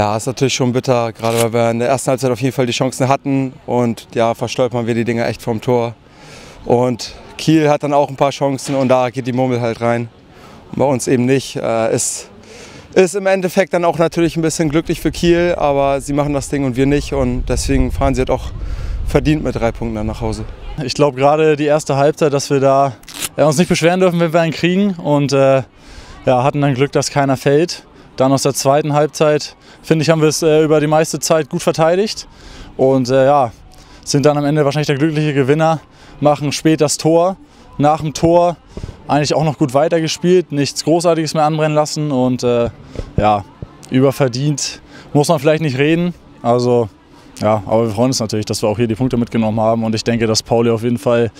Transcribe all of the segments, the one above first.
Ja, ist natürlich schon bitter, gerade weil wir in der ersten Halbzeit auf jeden Fall die Chancen hatten und ja, verstolpern wir die Dinge echt vom Tor. Und Kiel hat dann auch ein paar Chancen und da geht die Murmel halt rein. Und bei uns eben nicht. Äh, ist, ist im Endeffekt dann auch natürlich ein bisschen glücklich für Kiel, aber sie machen das Ding und wir nicht und deswegen fahren sie halt auch verdient mit drei Punkten dann nach Hause. Ich glaube gerade die erste Halbzeit, dass wir da ja, uns nicht beschweren dürfen, wenn wir einen kriegen und äh, ja, hatten dann Glück, dass keiner fällt. Dann aus der zweiten Halbzeit, finde ich, haben wir es äh, über die meiste Zeit gut verteidigt. Und äh, ja, sind dann am Ende wahrscheinlich der glückliche Gewinner, machen spät das Tor. Nach dem Tor eigentlich auch noch gut weitergespielt, nichts Großartiges mehr anbrennen lassen und äh, ja, überverdient muss man vielleicht nicht reden. Also ja, aber wir freuen uns natürlich, dass wir auch hier die Punkte mitgenommen haben und ich denke, dass Pauli auf jeden Fall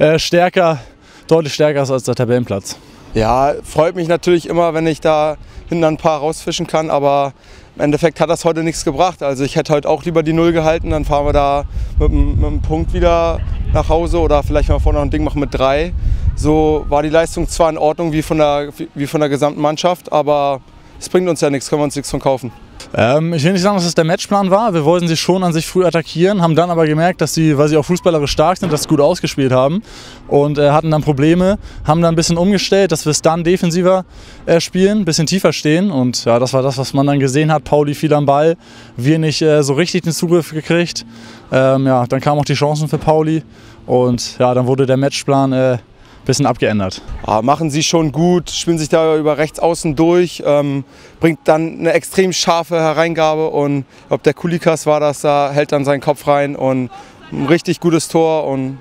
äh, stärker, deutlich stärker ist als der Tabellenplatz. Ja, freut mich natürlich immer, wenn ich da hinten ein paar rausfischen kann, aber im Endeffekt hat das heute nichts gebracht. Also ich hätte heute auch lieber die Null gehalten, dann fahren wir da mit, mit einem Punkt wieder nach Hause oder vielleicht mal vorne noch ein Ding machen mit drei. So war die Leistung zwar in Ordnung wie von der, wie von der gesamten Mannschaft, aber es bringt uns ja nichts, können wir uns nichts von kaufen. Ähm, ich will nicht sagen, dass es der Matchplan war. Wir wollten sie schon an sich früh attackieren, haben dann aber gemerkt, dass sie, weil sie auch fußballerisch stark sind, das gut ausgespielt haben und äh, hatten dann Probleme, haben dann ein bisschen umgestellt, dass wir es dann defensiver äh, spielen, ein bisschen tiefer stehen und ja, das war das, was man dann gesehen hat. Pauli viel am Ball, wir nicht äh, so richtig den Zugriff gekriegt. Ähm, ja, dann kamen auch die Chancen für Pauli und ja, dann wurde der Matchplan äh, bisschen abgeändert. Ja, machen sie schon gut, spielen sich da über rechts außen durch, ähm, bringt dann eine extrem scharfe Hereingabe und ob der Kulikas war das da, hält dann seinen Kopf rein und ein richtig gutes Tor und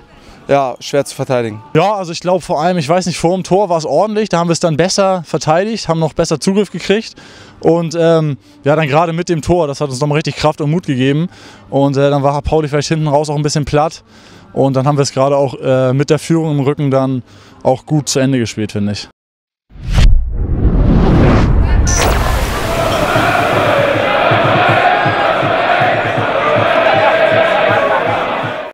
ja, schwer zu verteidigen. Ja, also ich glaube vor allem, ich weiß nicht, vor dem Tor war es ordentlich, da haben wir es dann besser verteidigt, haben noch besser Zugriff gekriegt und ähm, ja, dann gerade mit dem Tor, das hat uns nochmal richtig Kraft und Mut gegeben und äh, dann war Pauli vielleicht hinten raus auch ein bisschen platt und dann haben wir es gerade auch äh, mit der Führung im Rücken dann auch gut zu Ende gespielt, finde ich.